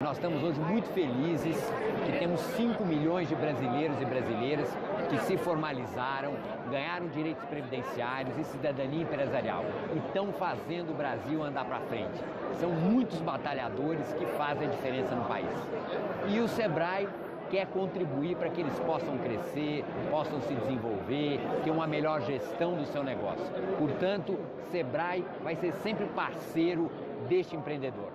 Nós estamos hoje muito felizes que temos 5 milhões de brasileiros e brasileiras que se formalizaram, ganharam direitos previdenciários e cidadania empresarial e estão fazendo o Brasil andar para frente. São muitos batalhadores que fazem a diferença no país. E o Sebrae quer contribuir para que eles possam crescer, possam se desenvolver, ter uma melhor gestão do seu negócio. Portanto, Sebrae vai ser sempre parceiro deste empreendedor.